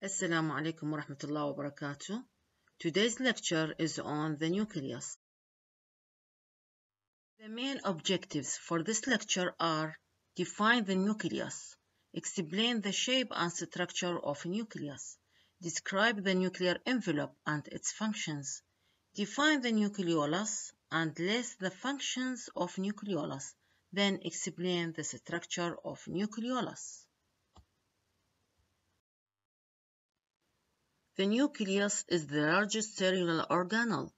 Assalamu alaikum wa rahmatullahi wa barakatuh. Today's lecture is on the nucleus. The main objectives for this lecture are define the nucleus, explain the shape and structure of nucleus, describe the nuclear envelope and its functions, define the nucleolus and list the functions of nucleolus, then explain the structure of nucleolus. The nucleus is the largest cellular organelle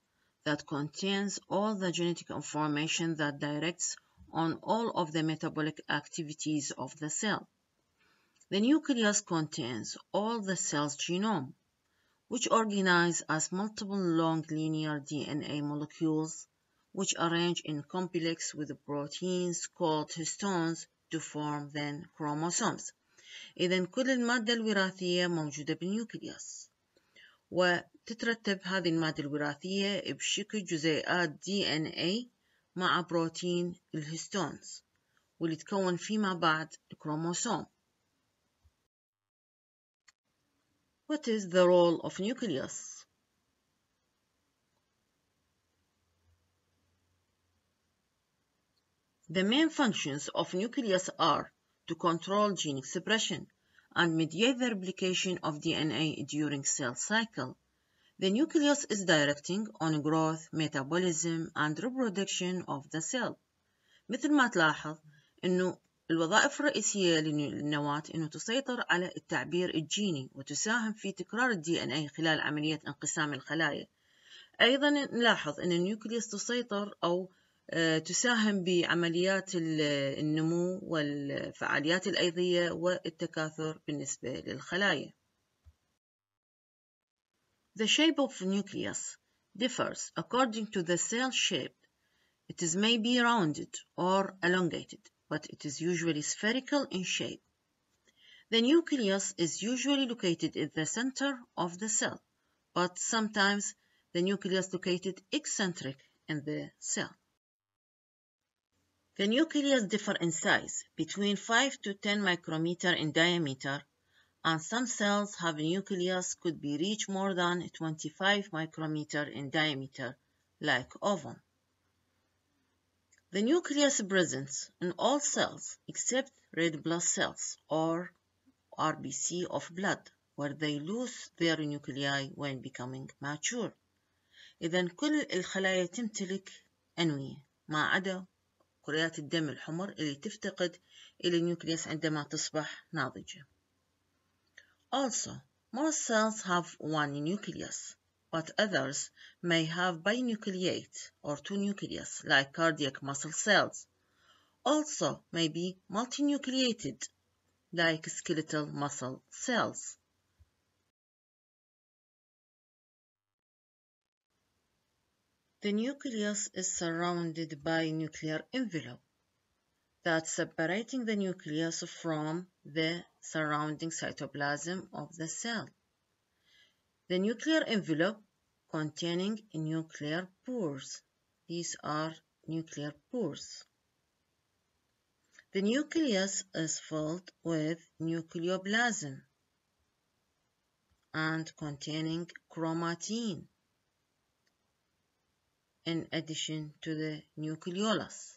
that contains all the genetic information that directs on all of the metabolic activities of the cell. The nucleus contains all the cell's genome, which organize as multiple long linear DNA molecules which arrange in complex with proteins called histones to form then chromosomes. إذا كل المادة الوراثية موجودة بالنيوكليوس. وتترتب هذه المادة الوراثية بشكل جزيئات دي ان اي مع بروتين الهستونز واللي تكون فيما بعد الكروموسوم What is the role of nucleus? The main functions of nucleus are to control gene expression, and mediate the replication of DNA during cell cycle. The nucleus is directing on growth, metabolism, and reproduction of the cell. مثل ما تلاحظ إنه الوظائف الرئيسية للنواة إنه تسيطر على التعبير الجيني وتساهم في تكرار الدي إن اي خلال عملية انقسام الخلايا. أيضا نلاحظ أن النيوكليوس تسيطر أو تساهم بعمليات النمو والفعاليات الأيضية والتكاثر بالنسبة للخلايا. The shape of nucleus differs according to the cell shape. It is may be rounded or elongated, but it is usually spherical in shape. The nucleus is usually located in the center of the cell, but sometimes the nucleus located eccentric in the cell. The nucleus differ in size between 5 to 10 micrometer in diameter and some cells have a nucleus could be reach more than 25 micrometer in diameter like ovum. The nucleus presents in all cells except red blood cells or RBC of blood where they lose their nuclei when becoming mature. إذا كل الخلايا تمتلك أنوية ما عدا كريات الدم الحمر اللي تفتقد إلى النيوكليوس عندما تصبح ناضجة. Also, most cells have one nucleus, but others may have binucleate or two nucleus, like cardiac muscle cells. Also may be multinucleated, like skeletal muscle cells. The nucleus is surrounded by nuclear envelope that's separating the nucleus from the surrounding cytoplasm of the cell. The nuclear envelope containing nuclear pores. These are nuclear pores. The nucleus is filled with nucleoplasm and containing chromatin in addition to the nucleolus.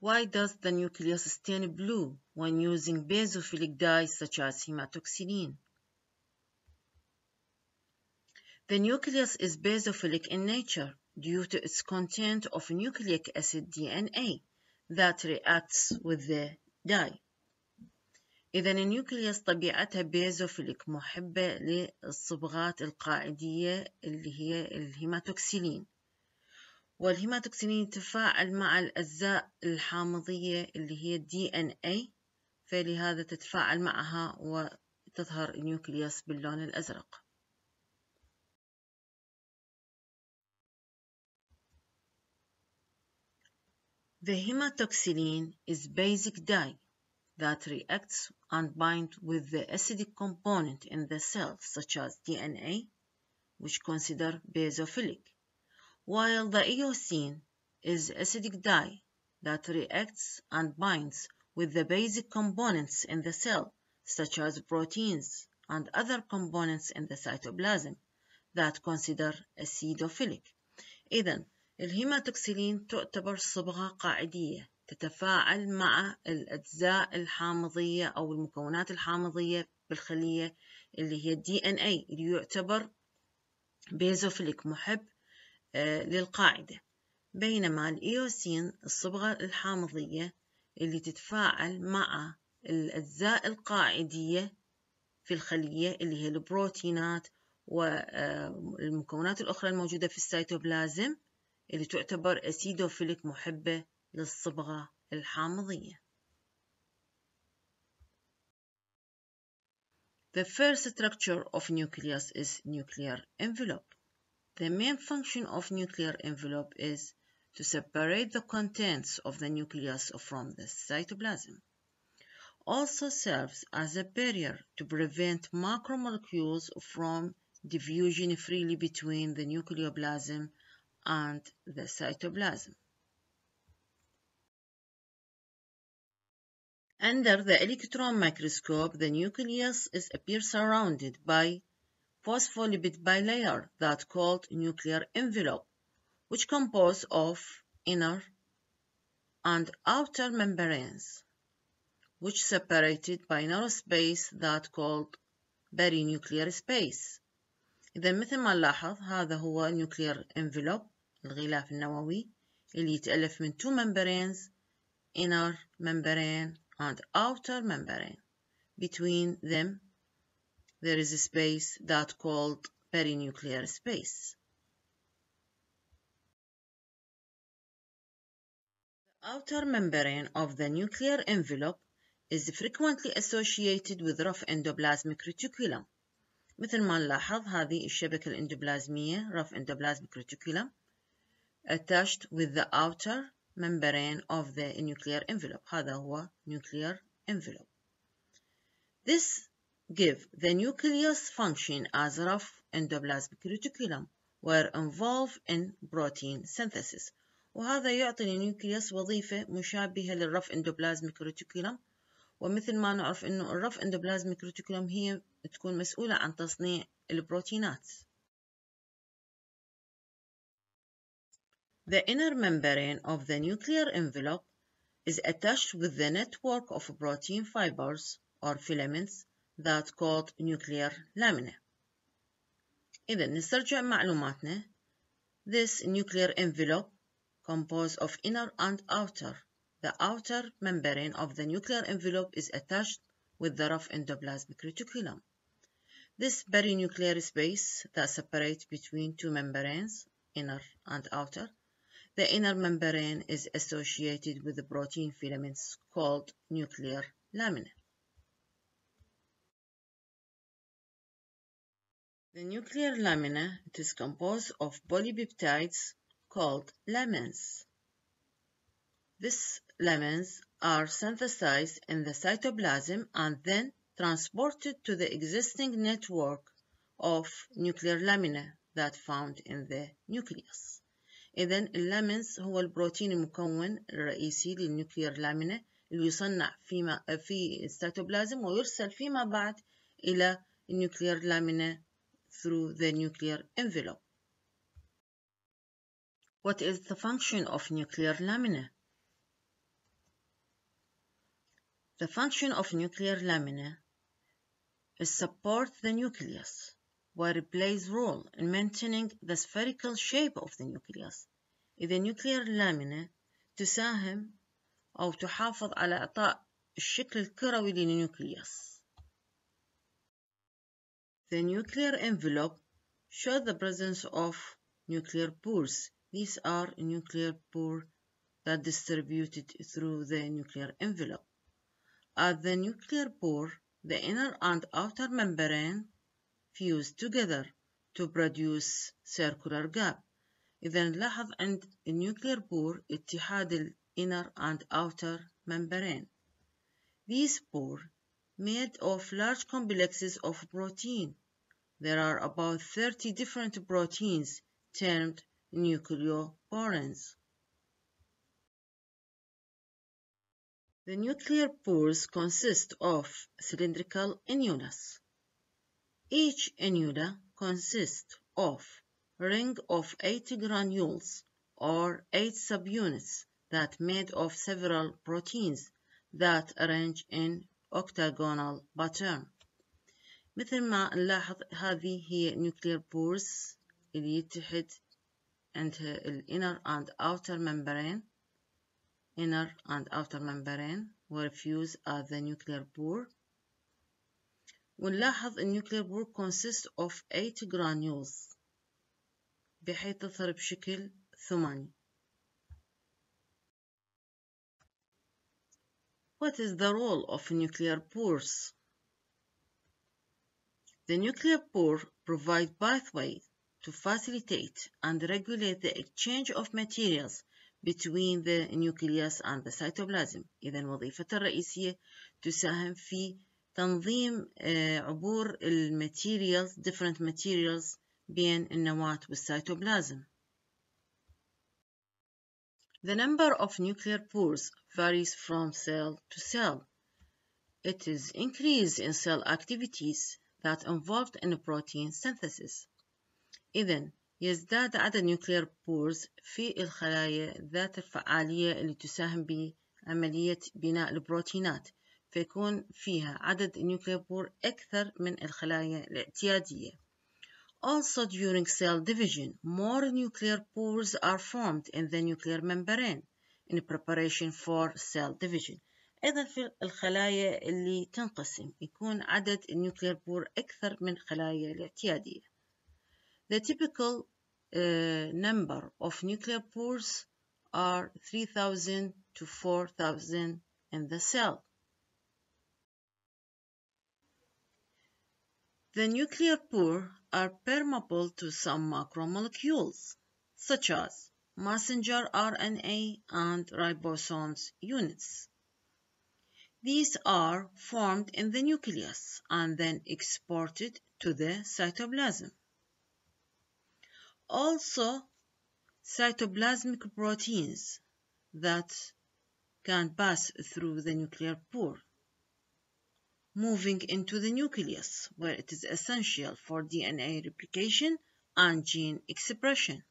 Why does the nucleus stain blue when using basophilic dyes such as hematoxylin? The nucleus is basophilic in nature due to its content of nucleic acid DNA that reacts with the dye. إذا النيوكليوس طبيعتها بيزوفيليك محبة للصبغات القاعدية اللي هي الهيماتوكسيلين. والهيماتوكسيلين يتفاعل مع الأجزاء الحامضية اللي هي الدي إن اي فلهذا تتفاعل معها وتظهر النيوكليوس باللون الأزرق. The hematoxylin is basic dye. that reacts and binds with the acidic component in the cell, such as DNA, which consider basophilic, while the eosin is acidic dye that reacts and binds with the basic components in the cell, such as proteins and other components in the cytoplasm that consider acidophilic. إذا الهيماتوكسيلين تعتبر صبغة قاعدية تتفاعل مع الأجزاء الحامضية أو المكونات الحامضية بالخلية اللي هي الدي ان اي اللي يعتبر بيزوفيليك محب آه للقاعدة. بينما الإيوسين الصبغة الحامضية اللي تتفاعل مع الأجزاء القاعدية في الخلية اللي هي البروتينات والمكونات الأخرى الموجودة في السيتوبلازم اللي تعتبر أسيدوفيليك محبة للصبغة الحامضية. The first structure of nucleus is nuclear envelope. The main function of nuclear envelope is to separate the contents of the nucleus from the cytoplasm. Also serves as a barrier to prevent macromolecules from diffusion freely between the nucleoplasm and the cytoplasm. Under the electron microscope, the nucleus is appears surrounded by phospholipid bilayer that called nuclear envelope, which compose of inner and outer membranes, which separated by narrow space that called perinuclear space. إذا مثل ما نلاحظ هذا هو nuclear envelope الغلاف النووي اللي يتألف من two membranes inner membrane and outer membrane. Between them, there is a space that called perinuclear space. The outer membrane of the nuclear envelope is frequently associated with rough endoplasmic reticulum. مثل ما نلاحظ هذه الشبكة الاندوبلازمية rough endoplasmic reticulum attached with the outer membrane of the nuclear envelope هذا هو nuclear envelope This give the nucleus function as rough endoplasmic reticulum were involved in protein synthesis وهذا يعطي النيوكليوس وظيفة مشابهة للرف اندوبلازميك ريتيكولم ومثل ما نعرف انه الرف اندوبلازميك ريتيكولم هي تكون مسؤولة عن تصنيع البروتينات The inner membrane of the nuclear envelope is attached with the network of protein fibers or filaments that called nuclear lamina. إذا نسترجع معلوماتنا. This nuclear envelope composed of inner and outer. The outer membrane of the nuclear envelope is attached with the rough endoplasmic reticulum. This perinuclear space that separates between two membranes, inner and outer, the inner membrane is associated with the protein filaments called nuclear lamina. The nuclear lamina is composed of polypeptides called lamins. These lamins are synthesized in the cytoplasm and then transported to the existing network of nuclear lamina that found in the nucleus. إذا اللامنس هو البروتين المكون الرئيسي للنيوكلير لامينا اللي يصنع فيما في السيتوبلازم ويرسل فيما بعد إلى النيوكلير لامينا through the nuclear envelope. What is the function of nuclear lamina? The function of nuclear lamina is support the nucleus where it plays role in maintaining the spherical shape of the nucleus. إذا nuclear lamina تساهم أو تحافظ على إعطاء الشكل الكروي للنيوكليوس. The nuclear envelope shows the presence of nuclear pores. These are nuclear pores that distributed through the nuclear envelope. At the nuclear pore, the inner and outer membrane fuse together to produce circular gap. إذا نلاحظ عند النيوكلير بور اتحاد ال inner and outer membrane. These pores made of large complexes of protein. There are about 30 different proteins termed nucleoporins. The nuclear pores consist of cylindrical annulus. Each annula consists of a ring of 8 granules or 8 subunits that made of several proteins that arrange in octagonal pattern. مثل ما نلاحظ هذه هي nuclear pores اللي يتحد عندها ال inner and outer membrane inner and outer membrane where fuse are the nuclear pore ونلاحظ النيوكلير بور consists of 8 granules بحيث تظهر بشكل ثماني What is the role of nuclear pores? The nuclear pore provide pathways to facilitate and regulate the exchange of materials between the nucleus and the cytoplasm إذا وظيفتها الرئيسية تساهم في تنظيم عبور الماتيريالز different materials بين النواة والسيتوبلازم The number of nuclear pores varies from cell to cell. It is increase in cell activities that involved in protein synthesis. إذن يزداد عدد nuclear pores في الخلايا ذات الفعالية اللي تساهم بعملية بناء البروتينات فيكون فيها عدد nuclear pore أكثر من الخلايا الاعتيادية. Also during cell division, more nuclear pores are formed in the nuclear membrane in preparation for cell division. أيضا في الخلايا اللي تنقسم يكون عدد النيوكلير بور أكثر من الخلايا الاعتيادية. The typical uh, number of nuclear pores are 3000 to 4000 in the cell. The nuclear pore are permeable to some macromolecules, such as messenger RNA and ribosomes units. These are formed in the nucleus and then exported to the cytoplasm. Also, cytoplasmic proteins that can pass through the nuclear pore, moving into the nucleus where it is essential for DNA replication and gene expression.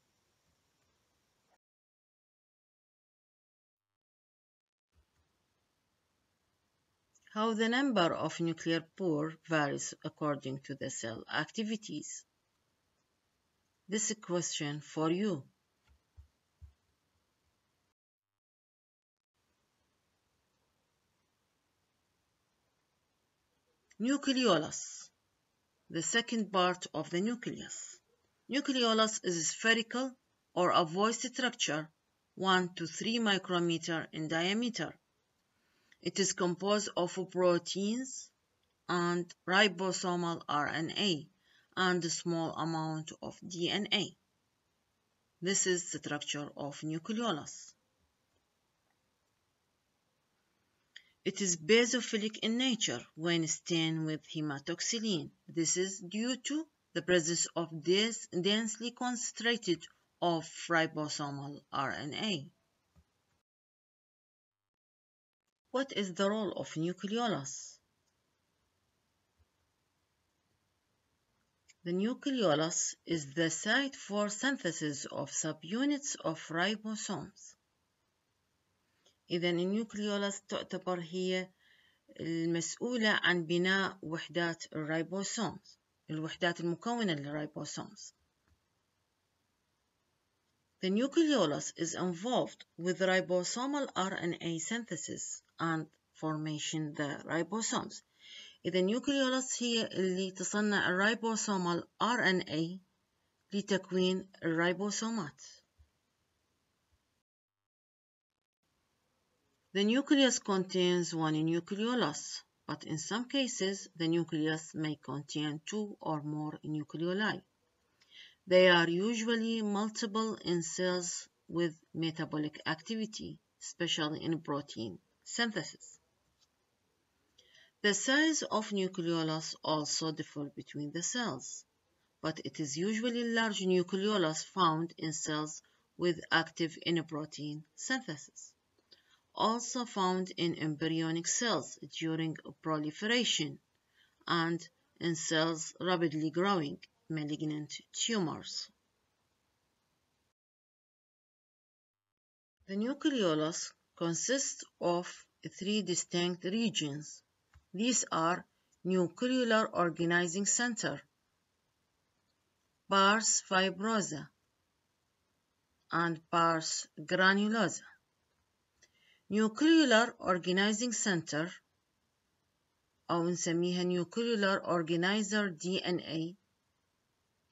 How the number of nuclear pore varies according to the cell activities. This is a question for you. Nucleolus, the second part of the nucleus. Nucleolus is spherical or ovoid structure 1 to 3 micrometer in diameter it is composed of proteins and ribosomal RNA and a small amount of DNA. This is the structure of nucleolus. It is basophilic in nature when stained with hematoxylin. This is due to the presence of this densely concentrated of ribosomal RNA. What is the role of nucleolus? The nucleolus is the site for synthesis of subunits of ribosomes. إذا النيوكليولس تعتبر هي المسؤولة عن بناء وحدات الريبوسومز الوحدات المكونة للريبوسومز The nucleolus is involved with ribosomal RNA synthesis and formation the ribosomes. إذا النيوكليولس هي اللي تصنع الريبوسومال RNA لتكوين الريبوسومات. The nucleus contains one nucleolus, but in some cases the nucleus may contain two or more nucleoli. They are usually multiple in cells with metabolic activity, especially in protein synthesis. The size of nucleolus also differ between the cells, but it is usually large nucleolus found in cells with active in protein synthesis. Also found in embryonic cells during proliferation and in cells rapidly growing malignant tumors. The nucleolus consists of three distinct regions. These are nucleolar organizing center, pars fibrosa, and pars granulosa. Nucleolar organizing center أو نسميها nucleolar organizer DNA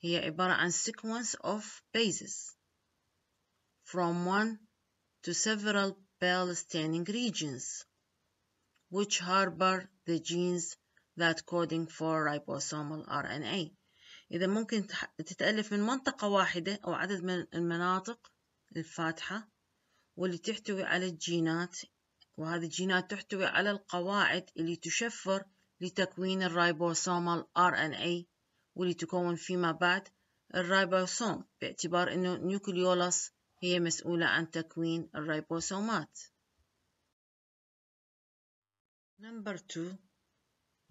هي عبارة عن sequence of bases from one to several pale staining regions which harbor the genes that coding for ribosomal RNA إذا ممكن تتألف من منطقة واحدة أو عدد من المناطق الفاتحة واللي تحتوي على الجينات وهذه الجينات تحتوي على القواعد اللي تشفر لتكوين الرايبوسومال RNA واللي تكون فيما بعد الرايبوسوم باعتبار أنه نيوكليولس هي مسؤولة عن تكوين الريبوسومات. Number 2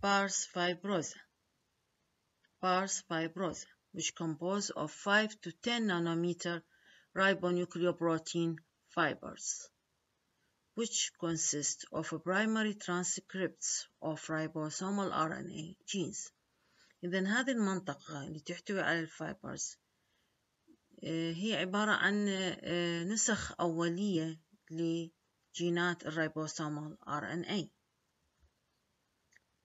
Pars fibrosa Pars fibrosa which compose of 5 to 10 nanometer ribonucleoprotein fibers which consist of primary transcripts of ribosomal RNA genes. إذا هذه المنطقة اللي تحتوي على الفايبرز هي عبارة عن نسخ أولية لجينات الريبوسومال RNA.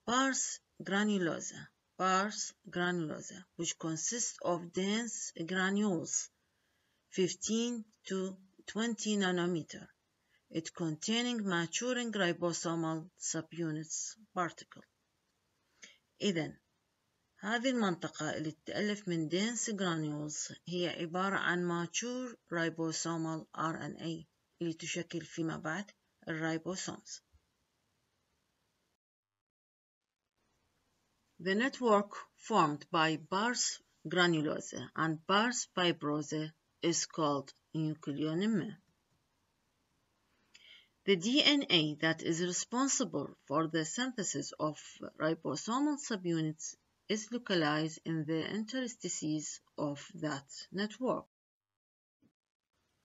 Pars granulosa Pars granulosa which consists of dense granules 15 to 20 nanometer. It containing maturing ribosomal subunits particle. إذا هذه المنطقة اللي تتألف من dense granules هي عبارة عن mature ribosomal RNA اللي تشكل فيما بعد الريبوسومز. The network formed by pars granulosa and pars fibrosa is called nucleoneme. The DNA that is responsible for the synthesis of ribosomal subunits is localized in the interstices of that network.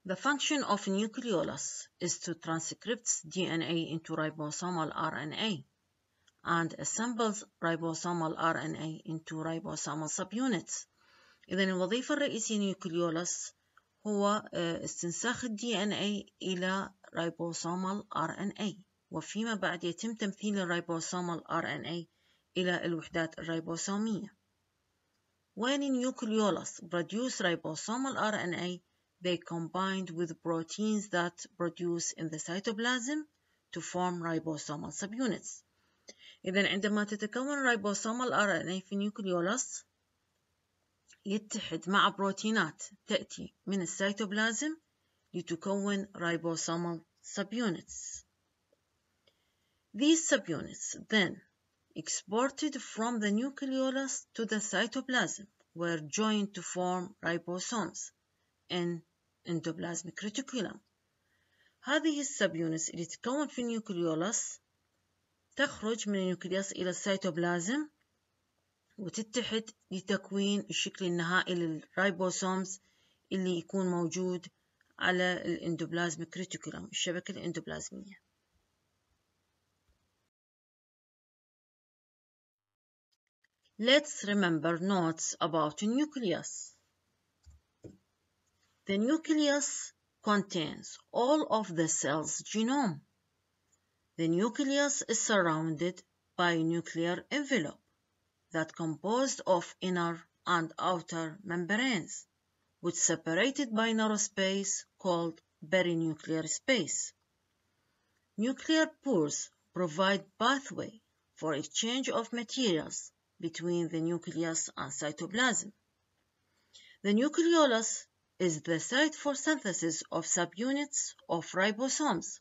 The function of nucleolus is to transcript DNA into ribosomal RNA and assembles ribosomal RNA into ribosomal subunits. إذا الوظيفة الرئيسية نيوكليولس هو استنساخ الدي ان اي إلى ribosomal RNA وفيما بعد يتم تمثيل الريبوسومال RNA إلى الوحدات الريبوسومية. When nucleolus produce ribosomal RNA, they combined with proteins that produce in the cytoplasm to form ribosomal subunits. إذا عندما تتكون ribosomal RNA في nucleolus يتحد مع بروتينات تأتي من السيتوبلازم لتكون ribosomal subunits. These subunits then exported from the nucleolus to the cytoplasm were joined to form ribosomes in endoplasmic reticulum. هذه السبيونتس اللي تتكون في النيوكليولس تخرج من النيوكليوس إلى السيتوبلازم وتتحد لتكوين الشكل النهائي للرايبوسومز اللي يكون موجود على الاندوبلازميك ريتيكولم الشبكة الاندوبلازمية Let's remember notes about nucleus. The nucleus contains all of the cell's genome. The nucleus is surrounded by a nuclear envelope that composed of inner and outer membranes which separated by narrow space called perinuclear space. Nuclear pores provide pathway for exchange of materials between the nucleus and cytoplasm. The nucleolus is the site for synthesis of subunits of ribosomes.